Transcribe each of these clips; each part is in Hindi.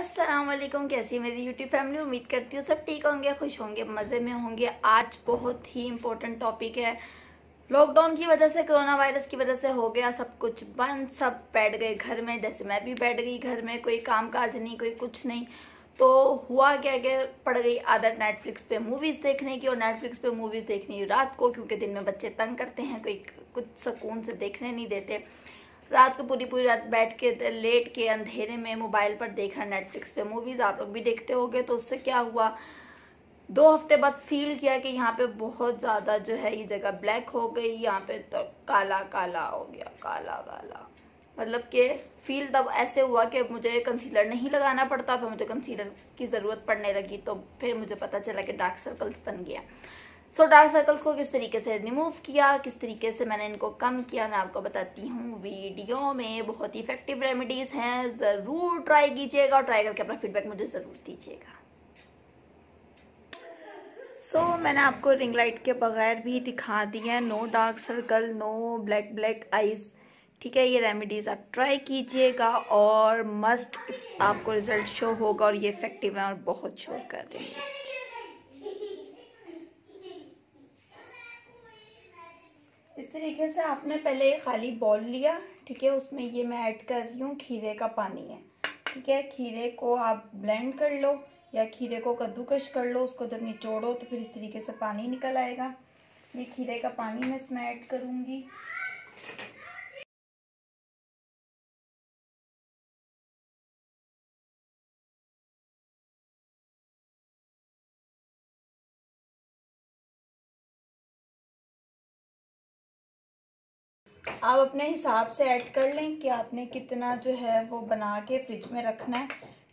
वालेकुम कैसी मेरी यूट्यूब फैमिली उम्मीद करती हूँ सब ठीक होंगे, खुश होंगे, मज़े में होंगे। आज बहुत ही इम्पोर्टेंट टॉपिक है। लॉकडाउन की वजह से कोरोना वायरस की वजह से हो गया सब कुछ बंद, सब बैठ गए घर में। जैसे मैं भी बैठ गई घर में, कोई काम काज नहीं, कोई कुछ नहीं। तो हुआ क्या कि पड़ गई आदत नेटफ्लिक्स पे मूवीज़ देखने की और नेटफ्लिक्स पे मूवीज़ देखनी रात को, क्योंकि दिन में बच्चे तंग करते हैं, कोई कुछ सुकून से देखने नहीं देते। रात को पूरी पूरी रात बैठ के, लेट के अंधेरे में मोबाइल पर देख नेटफ्लिक्स पे मूवीज़ आप लोग भी देखते होंगे तो उससे क्या हुआ? दो हफ़्ते बाद फील किया कि यहाँ पे बहुत ज़्यादा जो है ये जगह ब्लैक हो गई, यहाँ पे तो काला काला हो गया, काला काला। मतलब कि फील तब ऐसे हुआ कि मुझे कंसीलर नहीं लगाना पड़ता, फिर मुझे कंसीलर की ज़रूरत पड़ने लगी तो फिर मुझे पता चला कि डार्क सर्कल्स बन गया। सो डार्क सर्कल्स को किस तरीके से रिमूव किया किस तरीके से मैंने इनको कम किया मैं आपको बताती हूँ वीडियो में। बहुत ही इफ़ेक्टिव रेमेडीज हैं ज़रूर ट्राई कीजिएगा और ट्राई करके अपना फीडबैक मुझे ज़रूर दीजिएगा। सो so, मैंने आपको रिंग लाइट के बगैर भी दिखा दिया है। No dark circle no black black eyes ठीक है ये रेमेडीज़ आप ट्राई कीजिएगा और मस्ट आपको रिज़ल्ट शो होगा और ये इफ़ेक्टिव है और बहुत शोर कर देंगे इस तरीके से आपने पहले खाली बॉल लिया, ठीक है? उसमें ये मैं ऐड कर रही हूँ, खीरे का पानी है, ठीक है? खीरे को आप ब्लेंड कर लो या खीरे को कद्दूकश कर लो, उसको जब निचोड़ो तो फिर इस तरीके से पानी निकल आएगा। ये खीरे का पानी मैं इसमें ऐड करूँगी। आप अपने हिसाब से ऐड कर लें कि आपने कितना जो है वो बना के फ्रिज में रखना है।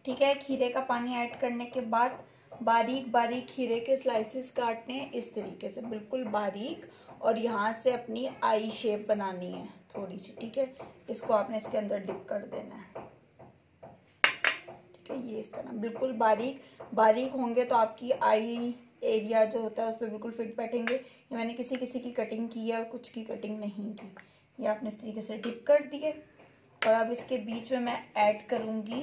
ठीक है, खीरे का पानी ऐड करने के बाद बारीक बारीक खीरे के स्लाइसेस काटने हैं इस तरीके से। बिल्कुल बारीक और यहाँ से अपनी आई शेप बनानी है थोड़ी सी। ठीक है, इसको आपने इसके अंदर डिप कर देना है। ठीक है, ये इस तरह। बिल्कुल बारीक बारीक होंगे तो आपकी आई एरिया जो होता है उस पर बिल्कुल फिट बैठेंगे। मैंने किसी किसी की कटिंग की है और कुछ की कटिंग नहीं की। ये आपने इस तरीके से डिप कर दिए। और अब इसके बीच में मैं ऐड करूँगी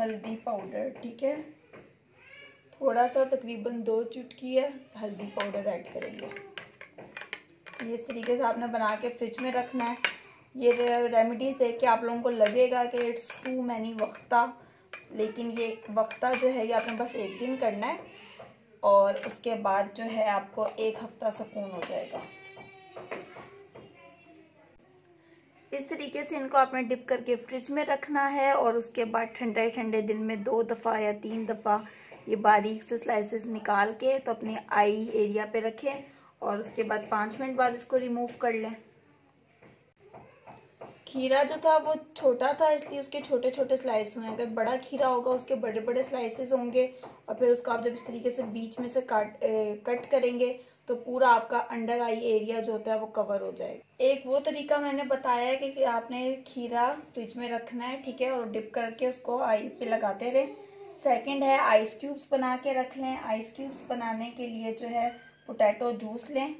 हल्दी पाउडर ठीक है? थोड़ा सा तकरीबन दो चुटकी है, हल्दी पाउडर ऐड करेंगे। ये इस तरीके से आपने बना के फ्रिज में रखना है। ये रेमेडीज़ देख के आप लोगों को लगेगा कि इट्स टू मैनी वक्ता, लेकिन ये वक्ता जो है, ये आपने बस एक दिन करना है, और उसके बाद जो है आपको एक हफ़्ता सुकून हो जाएगा। इस तरीके से इनको आपने डिप करके फ्रिज में रखना है और उसके बाद ठंडे ठंडे दिन में दो दफ़ा या तीन दफ़ा ये बारीक से स्लाइसेस निकाल के तो अपने आई एरिया पे रखें और उसके बाद पाँच मिनट बाद इसको रिमूव कर लें। खीरा जो था वो छोटा था इसलिए उसके छोटे छोटे स्लाइस हुए अगर बड़ा खीरा होगा उसके बड़े बड़े स्लाइसेस होंगे और फिर उसको आप जब इस तरीके से बीच में से काट ए, कट करेंगे तो पूरा आपका अंडर आई एरिया जो होता है वो कवर हो जाएगा। एक वो तरीका मैंने बताया है कि आपने खीरा फ्रिज में रखना है, ठीक है, और डिप करके उसको आई पे लगाते रहे। सेकंड है आइस क्यूब्स बना के रख लें। आइस क्यूब्स बनाने के लिए जो है पोटैटो जूस लें।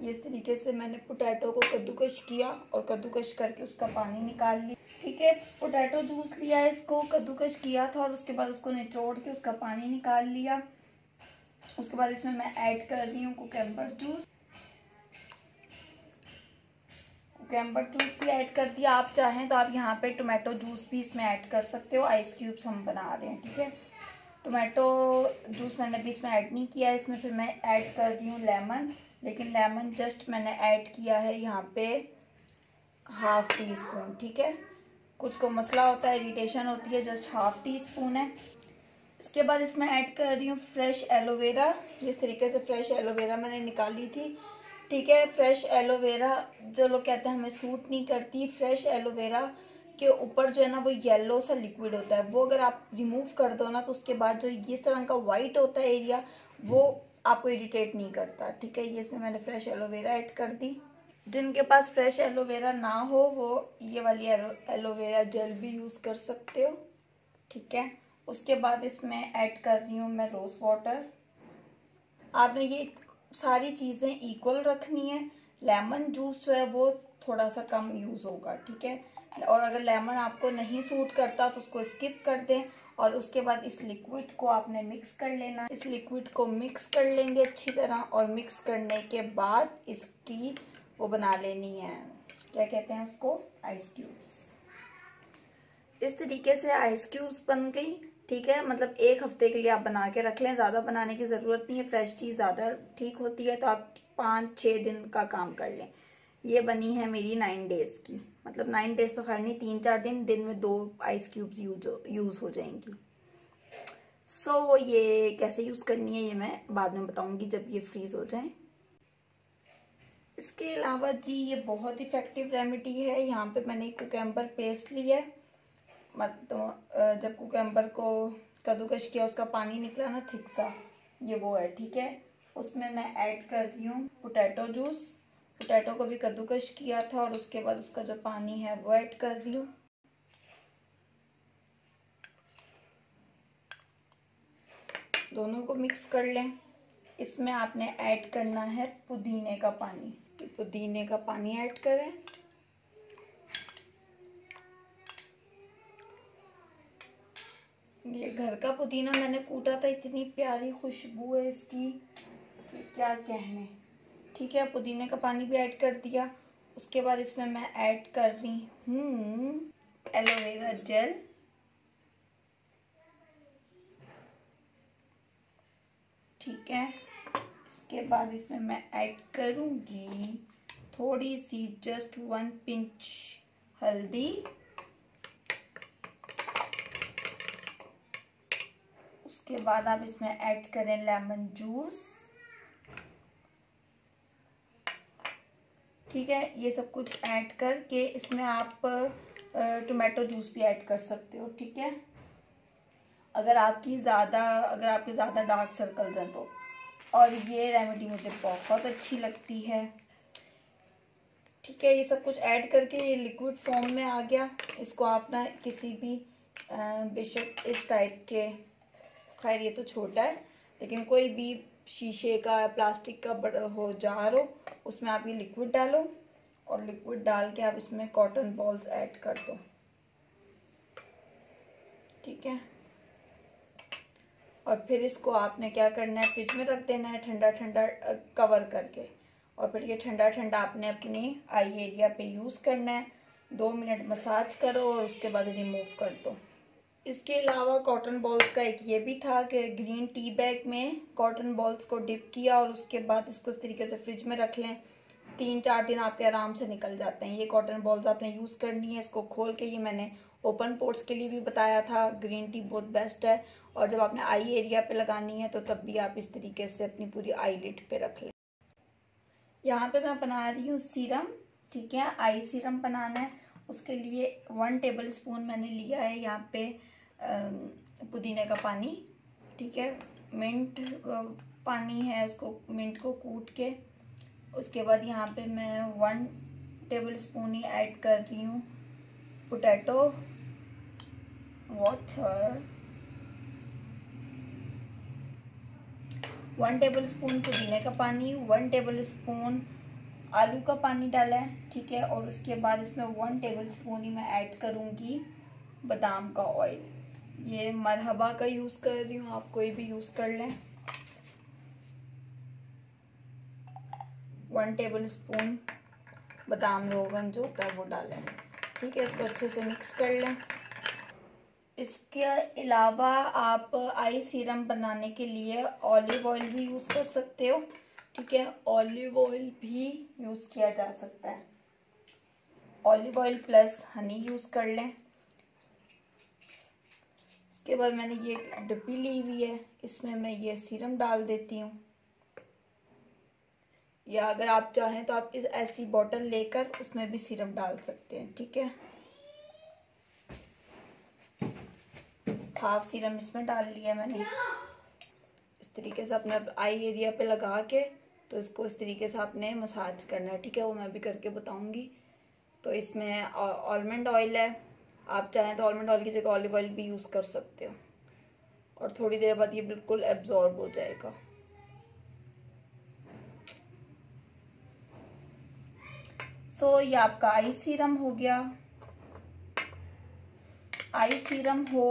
इस तरीके से मैंने पोटैटो को कद्दूकश किया और कद्दूकश करके उसका पानी निकाल लिया। ठीक है पोटैटो जूस लिया इसको, कद्दूकश किया था और उसके बाद उसको निचोड़ के उसका पानी निकाल लिया। उसके बाद इसमें मैं ऐड कर रही हूँ कुकेम्बर जूस कुकेम्बर जूस भी ऐड कर दिया। आप चाहें तो आप यहाँ पे टोमेटो जूस भी इसमें ऐड कर सकते हो। आइस क्यूब्स हम बना रहे हैं, ठीक है? टोमेटो जूस मैंने भी इसमें ऐड नहीं किया है। इसमें फिर मैं ऐड कर रही हूँ लेमन लेकिन लेमन जस्ट मैंने ऐड किया है यहाँ पे हाफ़ टी स्पून ठीक है? कुछ को मसला होता है इरिटेशन होती है जस्ट हाफ़ टी स्पून है। इसके बाद इसमें ऐड कर रही हूँ फ्रेश एलोवेरा इस तरीके से फ्रेश एलोवेरा मैंने निकाली थी। ठीक है फ्रेश एलोवेरा जो लोग कहते हैं, हमें सूट नहीं करती। फ्रेश एलोवेरा के ऊपर जो है ना, वो येलो सा लिक्विड होता है। वो अगर आप रिमूव कर दो ना तो उसके बाद जो इस तरह का वाइट होता है एरिया वो आपको इरिटेट नहीं करता। ठीक है, ये इसमें मैंने फ्रेश एलोवेरा ऐड कर दी। जिनके पास फ्रेश एलोवेरा ना हो, वो ये वाली एलोवेरा जेल भी यूज़ कर सकते हो। ठीक है। उसके बाद इसमें ऐड कर रही हूँ मैं रोज़ वाटर आपने ये सारी चीज़ें इक्वल रखनी है। लेमन जूस जो है वो थोड़ा सा कम यूज़ होगा, ठीक है? और अगर लेमन आपको नहीं सूट करता तो उसको स्किप कर दें और उसके बाद इस लिक्विड को आपने मिक्स कर लेना। इस लिक्विड को मिक्स कर लेंगे अच्छी तरह और मिक्स करने के बाद इसकी वो बना लेनी है। क्या कहते हैं उसको? आइस क्यूब्स इस तरीके से आइस क्यूब्स बन गई। ठीक है? मतलब एक हफ़्ते के लिए आप बना के रख लें। ज़्यादा बनाने की ज़रूरत नहीं है। फ्रेश चीज़ ज़्यादा ठीक होती है तो आप पाँच छः दिन का काम कर लें। ये बनी है मेरी नाइन डेज़ की। मतलब नाइन डेज़ तो खैर नहीं तीन चार दिन दिन में दो आइस क्यूब्स यूज़ यूज़ हो जाएँगी। सो so, ये कैसे यूज़ करनी है ये मैं बाद में बताऊँगी जब ये फ्रीज़ हो जाए। इसके अलावा जी ये बहुत इफ़ेक्टिव रेमेडी है। यहाँ पे मैंने कुकम्बर पेस्ट लिया है। मतलब जब कुकम्बर को कद्दूकश किया, उसका पानी निकला ना थिक सा, ये वो है, ठीक है? उसमें मैं ऐड कर रही हूँ पोटैटो जूस पोटैटो को भी कद्दूकश किया था और उसके बाद उसका जो पानी है, वो ऐड कर रही हूँ। दोनों को मिक्स कर लें। इसमें आपने ऐड करना है पुदीने का पानी। पुदीने का पानी ऐड करें। ये घर का पुदीना मैंने कूटा था, इतनी प्यारी खुशबू है इसकी। कि क्या कहने। ठीक है पुदीने का पानी भी ऐड कर दिया। उसके बाद इसमें मैं ऐड कर रही हूँ एलोवेरा जेल। ठीक है, इसके बाद इसमें मैं ऐड करूँगी थोड़ी सी जस्ट वन पिंच हल्दी। उसके बाद आप इसमें ऐड करें लेमन जूस। ठीक है, ये सब कुछ ऐड करके इसमें आप टोमेटो जूस भी ऐड कर सकते हो, ठीक है? अगर आपकी ज़्यादा, अगर आपके ज़्यादा डार्क सर्कल्स हैं तो। और ये रेमेडी मुझे बहुत अच्छी लगती है। ठीक है, ये सब कुछ ऐड करके ये लिक्विड फॉर्म में आ गया। इसको आप ना किसी भी बेशक इस टाइप के खैर, ये तो छोटा है, लेकिन कोई भी शीशे का, प्लास्टिक का बड़ा, हो, जार हो, उसमें आप ये लिक्विड डालो और लिक्विड डाल के आप इसमें कॉटन बॉल्स ऐड कर दो। ठीक है? और फिर इसको आपने क्या करना है फ्रिज में रख देना है ठंडा ठंडा कवर करके। और फिर ये ठंडा ठंडा आपने अपनी आई एरिया पे यूज़ करना है। दो मिनट मसाज करो और उसके बाद रिमूव कर दो। इसके अलावा कॉटन बॉल्स का एक ये भी था कि ग्रीन टी बैग में कॉटन बॉल्स को डिप किया और उसके बाद इसको इस तरीके से फ्रिज में रख लें। तीन चार दिन आपके आराम से निकल जाते हैं। ये कॉटन बॉल्स आपने यूज़ करनी है, इसको खोल के ये मैंने ओपन पोर्ट्स के लिए भी बताया था। ग्रीन टी बहुत बेस्ट है और जब आपने आई एरिया पे लगानी है तो तब भी आप इस तरीके से अपनी पूरी आई लिट पे रख लें। यहाँ पे मैं बना रही हूँ सीरम ठीक है? आई सीरम बनाना है। उसके लिए वन टेबल स्पून मैंने लिया है यहाँ पे। पुदीने का पानी, ठीक है? मिंट पानी है इसको, मिंट को कूट के। उसके बाद यहाँ पे मैं वन टेबल स्पून ही ऐड कर रही हूँ potato water one tablespoon पुदीने का पानी वन टेबल स्पून आलू का पानी डाला है, ठीक है? और उसके बाद इसमें वन टेबल स्पून ही मैं ऐड करूँगी बादाम का ऑयल ये मरहबा का यूज़ कर रही हूँ, आप कोई भी यूज़ कर लें। वन टेबल स्पून बादाम रोगन जो होता है वो डालें। ठीक है, इसको अच्छे से मिक्स कर लें। इसके अलावा आप आई सीरम बनाने के लिए ऑलिव ऑयल भी यूज़ कर सकते हो। ठीक है ऑलिव ऑयल भी यूज़ किया जा सकता है। Olive oil plus honey use कर लें। इसके बाद मैंने ये डब्बी ली हुई है, इसमें मैं ये सीरम डाल देती हूँ। या अगर आप चाहें तो आप इस ऐसी बॉटल लेकर उसमें भी सीरम डाल सकते हैं, ठीक है? हाफ़ सीरम इसमें डाल लिया मैंने। इस तरीके से अपने आई एरिया पे लगा के तो इसको इस तरीके से आपने मसाज करना है, ठीक है? वो मैं भी करके बताऊँगी। तो इसमें ऑलमंड ऑयल है। आप चाहें तो ऑलमंड ऑयल की जगह ऑलिव ऑयल भी यूज़ कर सकते हो। और थोड़ी देर बाद ये बिल्कुल एब्जॉर्ब हो जाएगा। सो so, ये आपका आई सीरम हो गया। आई सीरम हो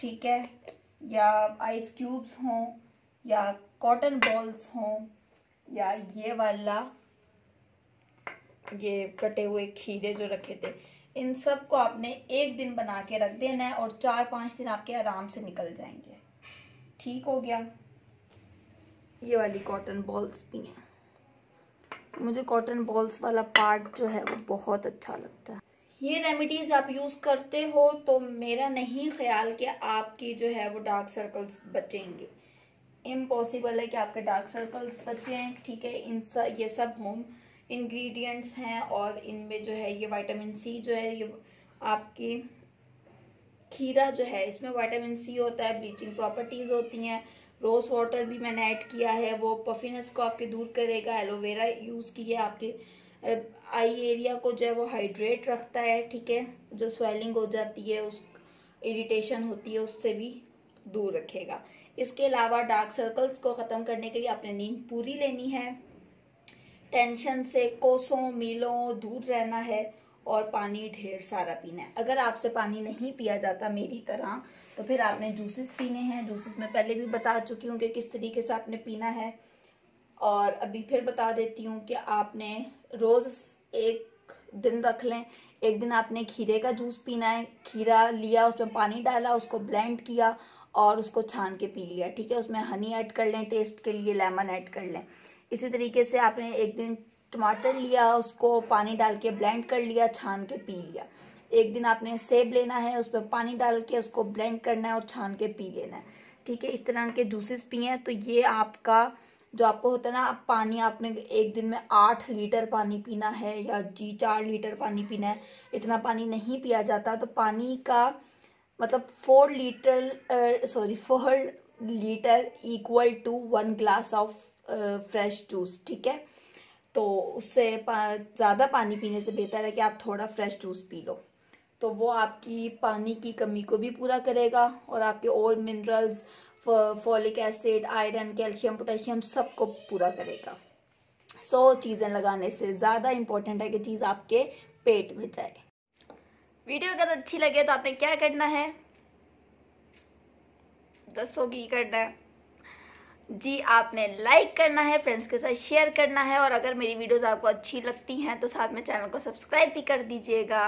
ठीक है या आइस क्यूब्स हों या कॉटन बॉल्स हों या ये वाला ये कटे हुए खीरे जो रखे थे इन सबको आपने एक दिन बना के रख देना है और चार पाँच दिन आपके आराम से निकल जाएँगे। ठीक हो गया। ये वाली कॉटन बॉल्स भी हैं। मुझे कॉटन बॉल्स वाला पार्ट जो है वो बहुत अच्छा लगता है। ये रेमेडीज़ आप यूज़ करते हो तो मेरा नहीं ख्याल कि आपकी जो है वो डार्क सर्कल्स बचेंगे। इम्पॉसिबल है कि आपके डार्क सर्कल्स बचें, ठीक है? इन सब ये सब होम इंग्रेडिएंट्स हैं और इनमें जो है ये विटामिन सी जो है ये आपकी खीरा जो है, इसमें विटामिन सी होता है ब्लीचिंग प्रॉपर्टीज़ होती हैं। रोज़ वाटर भी मैंने ऐड किया है, वो पफिनेस को आपके दूर करेगा एलोवेरा यूज़ की है आपके आई एरिया को जो है वो हाइड्रेट रखता है, ठीक है? जो स्वेलिंग हो जाती है, उस इरिटेशन होती है, उससे भी दूर रखेगा। इसके अलावा डार्क सर्कल्स को ख़त्म करने के लिए आपने नींद पूरी लेनी है। टेंशन से कोसों, मीलों दूर रहना है और पानी ढेर सारा पीना है। अगर आपसे पानी नहीं पिया जाता मेरी तरह तो फिर आपने जूसेस पीने हैं। जूसेस में पहले भी बता चुकी हूँ कि किस तरीके से आपने पीना है। और अभी फिर बता देती हूँ कि आपने रोज़ एक दिन रख लें। एक दिन आपने खीरे का जूस पीना है। खीरा लिया, उसमें पानी डाला, उसको ब्लेंड किया और उसको छान के पी लिया, ठीक है? उसमें हनी ऐड कर लें, टेस्ट के लिए लेमन ऐड कर लें। इसी तरीके से आपने एक दिन टमाटर लिया, उसको पानी डाल के ब्लेंड कर लिया, छान के पी लिया। एक दिन आपने सेब लेना है, उसमें पानी डाल के उसको ब्लेंड करना है और छान के पी लेना है। ठीक है, इस तरह के जूसेस पिए तो ये आपका जो आपको होता है ना, पानी आपने एक दिन में आठ लीटर पानी पीना है या जी चार लीटर पानी पीना है, इतना पानी नहीं पिया जाता तो पानी का मतलब four litre sorry four litre equal to one glass of fresh juice ठीक है? तो उससे पा, ज़्यादा पानी पीने से बेहतर है कि आप थोड़ा फ्रेश जूस पी लो। तो वो आपकी पानी की कमी को भी पूरा करेगा और आपके और minerals folic acid iron calcium potassium सबको पूरा करेगा। सो so, चीज़ें लगाने से ज़्यादा इम्पोर्टेंट है कि चीज़ आपके पेट में जाए। वीडियो अगर अच्छी लगे तो आपने क्या करना है? दसो की करना है। जी, आपने लाइक करना है फ्रेंड्स के साथ शेयर करना है और अगर मेरी वीडियोस आपको अच्छी लगती हैं तो साथ में चैनल को सब्सक्राइब भी कर दीजिएगा।